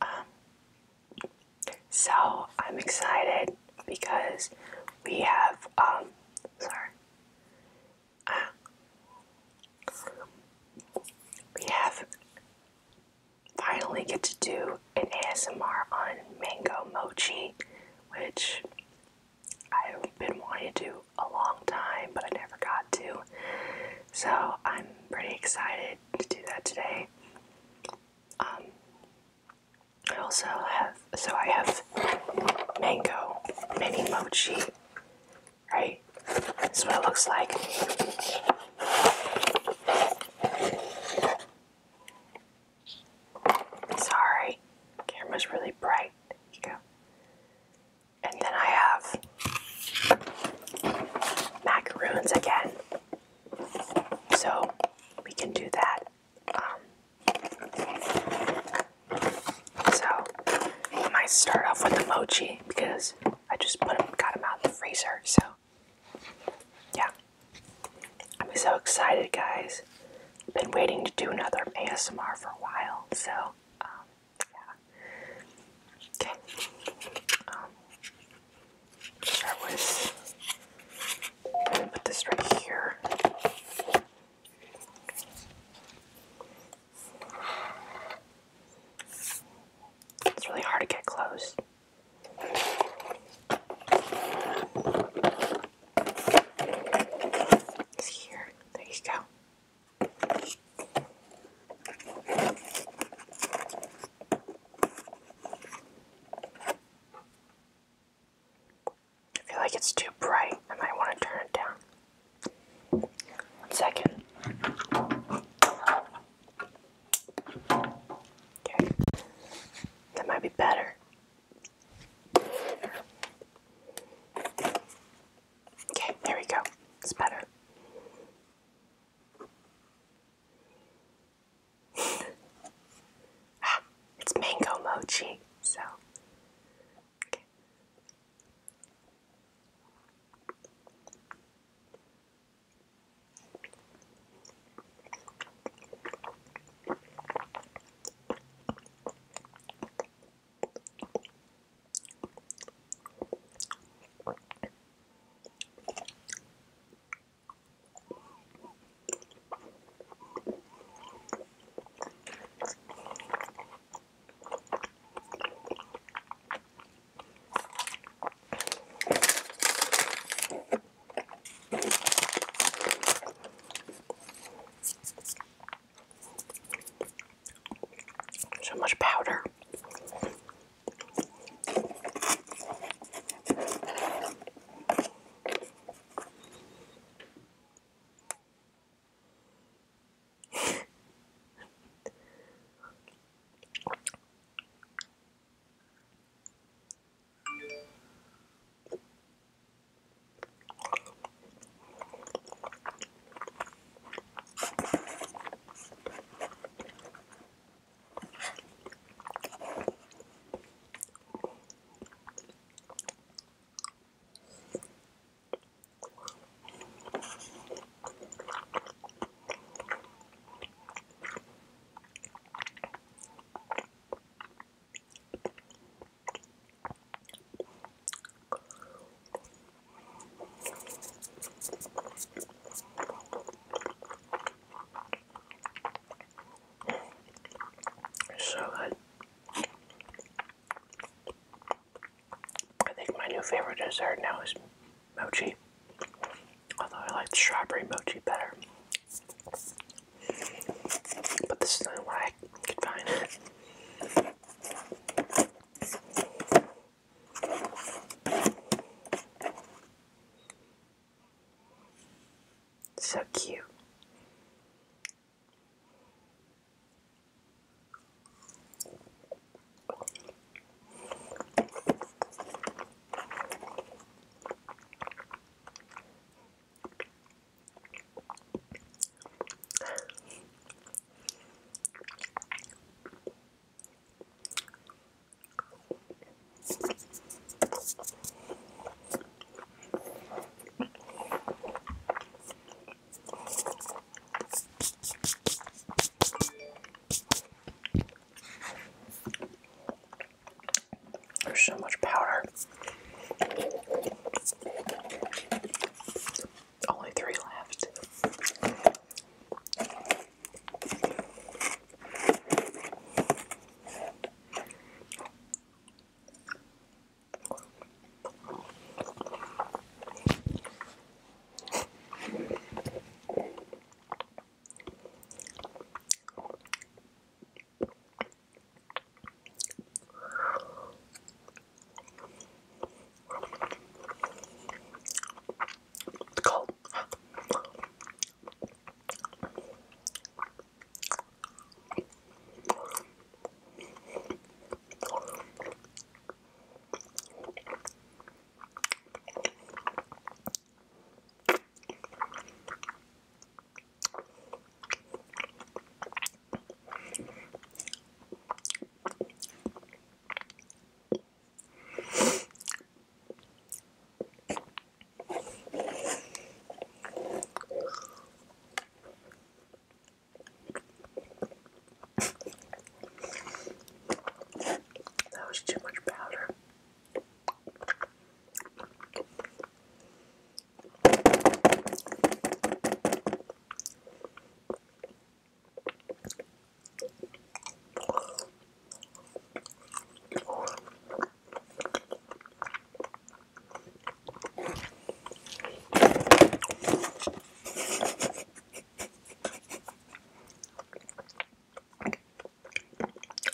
Um, so I'm excited because we have um sorry. Uh, we have finally get to do an ASMR on mango mochi, which I've been wanting to do a long time, but I never got to. So I'm pretty excited to do that today. Um, I also have, so I have mango mini mochi, right? This is what it looks like. Sorry, camera's really bright. There you go. And then I have macaroons again. So we can do that. Um, so Start off with the mochi because I just put them, got them out in the freezer. So yeah, I'm so excited, guys. Been waiting to do another ASMR for a while. So um, yeah. Okay. Um, start with. I'm gonna put this right here. It's really hard to get close. It's here. There you go. I feel like it's too bright. I might want to turn it down. One second. Okay. That might be better. Okay, there we go. It's better. ah, it's mango mochi, so. Okay. So much powder. So good. I think my new favorite dessert now is mochi. Although I like the strawberry mochi better.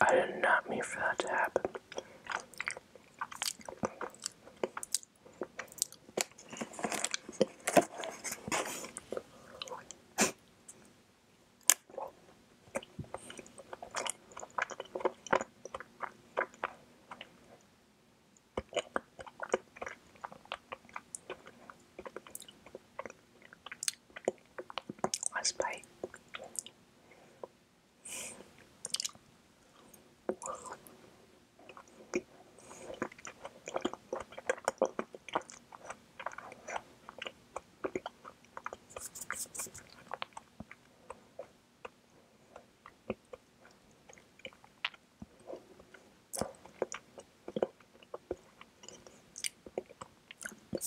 I did not mean for that to happen.